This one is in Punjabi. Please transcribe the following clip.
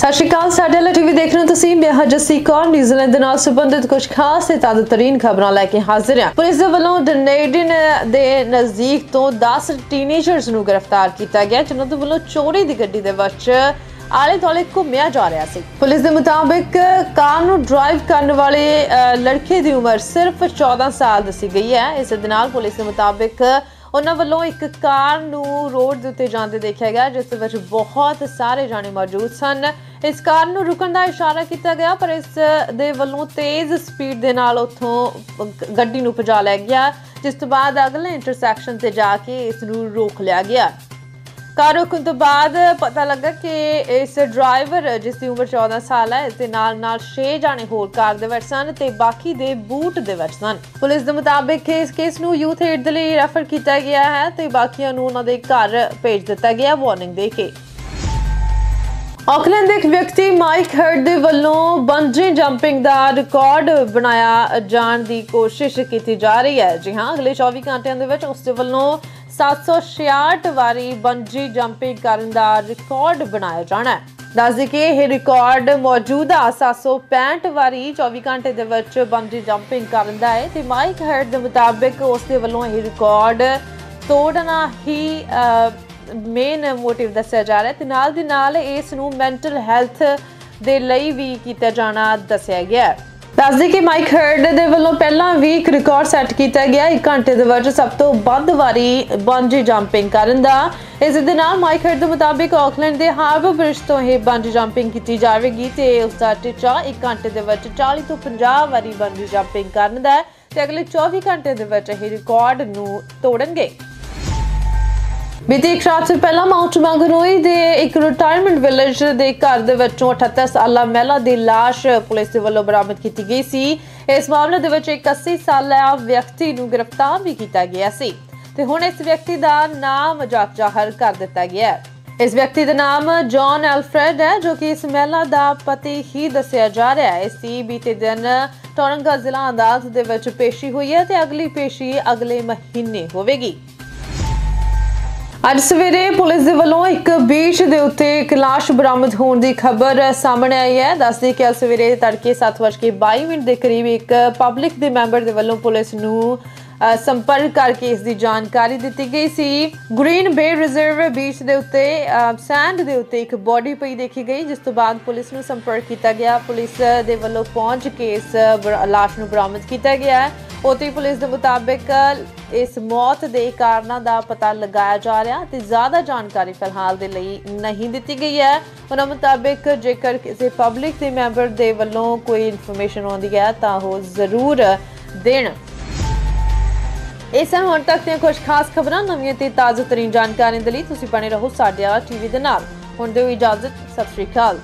ਸਤਿ ਸ਼੍ਰੀ ਅਕਾਲ ਸਾਡੇ ਲਈ ਟੀਵੀ ਦੇਖ ਰਹੇ ਹੋ ਤੁਸੀਂ। ਮੈਂ ਹਾਂ ਜੱਸੀ ਕੌਰ ਨਿਊਜ਼ੀਲੈਂਡ ਦੇ ਨਾਲ ਸੰਬੰਧਿਤ ਕੁਝ ਖਾਸ ਤੇ ਤਾਜ਼ਾ ਤਰੀਨ ਖਬਰਾਂ ਲੈ ਕੇ ਹਾਜ਼ਰ ਹਾਂ। ਪੁਲਿਸ ਦੇ ਵੱਲੋਂ ਡਨੇਡਨ ਦੇ ਨਜ਼ਦੀਕ ਤੋਂ 10 ਟੀਨੇਜਰਸ ਨੂੰ ਗ੍ਰਿਫਤਾਰ ਕੀਤਾ ਗਿਆ ਜਿਨ੍ਹਾਂ ਦੇ ਵੱਲੋਂ ਚੋਰੀ ਦੀ ਗੱਡੀ ਦੇ ਵਿੱਚ ਆਲੇ ਦੁਆਲੇ ਘੁੰਮਿਆ ਜਾ ਰਿਹਾ ਸੀ। ਪੁਲਿਸ ਦੇ ਮੁਤਾਬਿਕ ਕਾਰ ਨੂੰ ਡਰਾਈਵ ਕਰਨ ਵਾਲੇ ਅ, ਲੜਕੇ ਦੀ ਉਮਰ ਸਿਰਫ 14 ਸਾਲ ਦੱਸੀ ਗਈ ਹੈ। ਇਸ ਦੇ ਨਾਲ ਪੁਲਿਸ ਦੇ ਮੁਤਾਬਿਕ ਉਹਨਾਂ ਵੱਲੋਂ ਇੱਕ ਕਾਰ ਨੂੰ ਰੋਡ ਦੇ ਉੱਤੇ ਜਾਂਦੇ ਦੇਖਿਆ ਗਿਆ ਜਿਸ ਵਿੱਚ ਬਹੁਤ ਸਾਰੇ ਜਾਣੇ ਮੌਜੂਦ ਸਨ। ਇਸ ਕਾਰ ਨੂੰ ਰੁਕਣ ਦਾ ਇਸ਼ਾਰਾ ਕੀਤਾ ਗਿਆ, ਪਰ ਇਸ ਦੇ ਵੱਲੋਂ ਤੇਜ਼ ਸਪੀਡ ਦੇ ਨਾਲ ਉੱਥੋਂ ਗੱਡੀ ਨੂੰ ਭਜਾ ਲਿਆ ਗਿਆ, ਜਿਸ ਤੋਂ ਬਾਅਦ ਅਗਲੇ ਇੰਟਰਸੈਕਸ਼ਨ ਤੇ ਜਾ ਕੇ ਇਸ ਨੂੰ ਰੋਕ ਲਿਆ ਗਿਆ। ਕਾਰ ਰੁਕਣ ਤੋਂ ਬਾਅਦ ਪਤਾ ਲੱਗਾ ਕਿ ਇਸ ਡਰਾਈਵਰ, ਜਿਸ ਦੀ ਉਮਰ 14 ਸਾਲ ਹੈ, ਇਸ ਦੇ ਨਾਲ ਨਾਲ 6 ਜਾਣੇ ਹੋਰ ਕਾਰ ਦੇ ਵਿੱਚ ਸਨ ਤੇ ਬਾਕੀ ਦੇ ਬੂਟ ਦੇ ਵਿੱਚ ਸਨ। ਪੁਲਿਸ ਦੇ ਮੁਤਾਬਿਕ ਇਸ ਕੇਸ ਨੂੰ ਯੂਥ ਏਡ ਦੇ ਲਈ ਰੈਫਰ ਕੀਤਾ ਗਿਆ ਹੈ ਤੇ ਬਾਕੀਆਂ ਨੂੰ ਉਹਨਾਂ ਦੇ ਘਰ ਭੇਜ ਦਿੱਤਾ ਗਿਆ ਵਾਰਨਿੰਗ ਦੇ ਕੇ। ਆਕਲੈਂਡ ਦੇ ਇੱਕ ਵਿਅਕਤੀ ਮਾਈਕ ਹਰਡ ਦੇ ਵੱਲੋਂ ਬੰਜੀ ਜੰਪਿੰਗ ਦਾ ਰਿਕਾਰਡ ਬਣਾਇਆ ਜਾਣ ਦੀ ਕੋਸ਼ਿਸ਼ ਕੀਤੀ ਜਾ ਰਹੀ ਹੈ। ਜੀ ਹਾਂ, ਅਗਲੇ 24 ਘੰਟਿਆਂ ਦੇ ਵਿੱਚ ਉਸ ਦੇ ਵੱਲੋਂ 766 ਵਾਰੀ ਬੰਜੀ ਜੰਪਿੰਗ ਕਰਨ ਦਾ ਰਿਕਾਰਡ ਬਣਾਇਆ ਜਾਣਾ ਹੈ। ਦੱਸਦੇ ਕਿ ਇਹ ਰਿਕਾਰਡ ਮੌਜੂਦਾ 765 ਵਾਰੀ 24 ਘੰਟੇ ਦੇ ਵਿੱਚ ਬੰਜੀ ਜੰਪਿੰਗ ਕਰਨ ਦਾ ਹੈ ਤੇ ਮਾਈਕ ਹਰਡ ਦੇ ਮੁਤਾਬਿਕ ਉਸ ਦੇ ਵੱਲੋਂ ਇਹ ਰਿਕਾਰਡ ਤੋੜਨਾ ਹੀ ਮੇਨ ਮੋਟਿਵ ਦੱਸਿਆ ਜਾ ਰਿਹਾ ਤੇ ਨਾਲ ਦੀ ਨਾਲ ਇਸ ਨੂੰ ਮੈਂਟਲ ਹੈਲਥ ਦੇ ਲਈ ਵੀ ਕੀਤਾ ਜਾਣਾ ਦੱਸਿਆ ਗਿਆ ਹੈ। ਦੱਸਦੇ ਕਿ ਮਾਈਕ ਹਰਡ ਦੇ ਵੱਲੋਂ ਪਹਿਲਾਂ ਵੀ ਇੱਕ ਰਿਕਾਰਡ ਸੈੱਟ ਕੀਤਾ ਗਿਆ। 1 ਘੰਟੇ ਦੇ ਵਿੱਚ ਸਭ ਤੋਂ ਵੱਧ ਵਾਰੀ ਬੰਜੀ ਜੰਪਿੰਗ ਕਰਨ ਦਾ। ਇਸ ਦੇ ਨਾਲ ਮਾਈਕ ਹਰਡ ਦੇ ਮੁਤਾਬਿਕ ਆਕਲੈਂਡ ਦੇ ਹਾਰਬਰ ਬ੍ਰਿਜ ਤੋਂ ਇਹ ਬੰਜੀ ਜੰਪਿੰਗ ਕੀਤੀ ਜਾਵੇਗੀ ਤੇ ਉਸ ਦਾ ਟੀਚਾ 1 ਘੰਟੇ ਦੇ ਵਿੱਚ 40 ਤੋਂ 50 ਵਾਰੀ ਬੰਜੀ ਜੰਪਿੰਗ ਕਰਨ ਦਾ ਤੇ ਅਗਲੇ 24 ਘੰਟੇ ਦੇ ਵਿੱਚ ਇਹ ਰਿਕਾਰਡ ਨੂੰ ਤੋੜਨਗੇ। ਬੀਤੀ ਇੱਕ ਰਾਤ ਪਹਿਲਾਂ ਮਾਊਂਟ ਮੰਗਰੋਈ ਦੇ ਇੱਕ ਰਿਟਾਇਰਮੈਂਟ ਵਿਲੇਜ ਦੇ ਘਰ ਦੇ ਵਿੱਚੋਂ 78 ਸਾਲਾ ਮਹਿਲਾ ਦੀ ਲਾਸ਼ ਪੁਲਿਸ ਦੇ ਵੱਲੋਂ ਬਰਾਮਦ ਕੀਤੀ ਗਈ ਸੀ। ਇਸ ਮਾਮਲੇ ਦੇ ਵਿੱਚ ਇੱਕ 80 ਸਾਲਾ ਵਿਅਕਤੀ ਨੂੰ ਗ੍ਰਿਫਤਾਰ ਵੀ ਕੀਤਾ ਗਿਆ ਸੀ ਤੇ ਹੁਣ ਇਸ ਵਿਅਕਤੀ ਦਾ ਨਾਮ ਜਾਤ ਜ਼ਾਹਰ ਕਰ ਦਿੱਤਾ ਗਿਆ ਹੈ। ਇਸ ਵਿਅਕਤੀ ਦਾ ਨਾਮ ਜੌਨ ਐਲਫਰੈਡ ਹੈ, ਜੋ ਕਿ ਇਸ ਮਹਿਲਾ ਦਾ ਪਤੀ ਹੀ ਦੱਸਿਆ ਜਾ ਰਿਹਾ ਹੈ। ਇਸ ਦੀ ਬੀਤੇ ਦਿਨ ਟੋਰੰਗਾ ਜ਼ਿਲ੍ਹਾ ਅਦਾਲਤ ਦੇ ਵਿੱਚ ਪੇਸ਼ੀ ਹੋਈ ਹੈ ਤੇ ਅਗਲੀ ਪੇਸ਼ੀ ਅਗਲੇ ਮਹੀਨੇ ਹੋਵੇਗੀ। ਅੱਜ ਸਵੇਰੇ ਪੁਲਿਸ ਦੇ ਵੱਲੋਂ ਇੱਕ ਬੀਚ ਦੇ ਉੱਤੇ ਇੱਕ ਲਾਸ਼ ਬਰਾਮਦ ਹੋਣ ਦੀ ਖਬਰ ਸਾਹਮਣੇ ਆਈ ਹੈ। ਦੱਸਦੇ ਕਿ ਅੱਜ ਸਵੇਰੇ ਤੜਕੇ 7:22 ਮਿੰਟ ਦੇ ਕਰੀਬ ਇੱਕ ਪਬਲਿਕ ਦੇ ਮੈਂਬਰ ਦੇ ਵੱਲੋਂ ਪੁਲਿਸ ਨੂੰ ਸੰਪਰਕ ਕਰਕੇ ਇਸ ਦੀ ਜਾਣਕਾਰੀ ਦਿੱਤੀ ਗਈ ਸੀ। ਗ੍ਰੀਨ ਬੇ ਰਿਜ਼ਰਵ ਬੀਚ ਦੇ ਉੱਤੇ ਸੈਂਡ ਦੇ ਉੱਤੇ ਇੱਕ ਬੋਡੀ ਪਈ ਦੇਖੀ ਗਈ, ਜਿਸ ਤੋਂ ਬਾਅਦ ਪੁਲਿਸ ਨੂੰ ਸੰਪਰਕ ਕੀਤਾ ਗਿਆ। ਪੁਲਿਸ ਦੇ ਵੱਲੋਂ ਪਹੁੰਚ ਕੇ ਇਸ ਬਰ- ਲਾਸ਼ ਨੂੰ ਬਰਾਮਦ ਕੀਤਾ ਗਿਆ। ਹੈ ਉਤੇ ਪੁਲਿਸ ਦੇ ਮੁਤਾਬਿਕ ਇਸ ਮੌਤ ਦੇ ਕਾਰਨਾਂ ਦਾ ਪਤਾ ਲਗਾਇਆ ਜਾ ਰਿਹਾ ਤੇ ਜ਼ਿਆਦਾ ਜਾਣਕਾਰੀ ਫਿਲਹਾਲ ਦੇ ਲਈ ਨਹੀਂ ਦਿੱਤੀ ਗਈ ਹੈ। ਉਹਨਾਂ ਮੁਤਾਬਿਕ ਜੇਕਰ ਕਿਸੇ ਪਬਲਿਕ ਦੇ ਮੈਂਬਰ ਦੇ ਵੱਲੋਂ ਕੋਈ ਇਨਫੋਰਮੇਸ਼ਨ ਆਉਂਦੀ ਹੈ ਤਾਂ ਉਹ ਜ਼ਰੂਰ ਦੇਣ। ਇਸ ਸਨ ਹੁਣ ਤੱਕ ਦੀਆਂ ਕੁਝ ਖਾਸ ਖਬਰਾਂ, ਨਵੀਆਂ ਤੇ ਤਾਜ਼ਾ ਤਰੀਨ ਜਾਣਕਾਰੀ ਦੇ ਲਈ ਤੁਸੀਂ ਬਣੇ ਰਹੋ ਸਾਡੇ ਆ ਟੀਵੀ ਦੇ ਨਾਲ। ਹੁਣ ਦਿਓ ਇਜਾਜ਼ਤ, ਸਤਿ ਸ਼੍ਰੀ ਅਕਾਲ।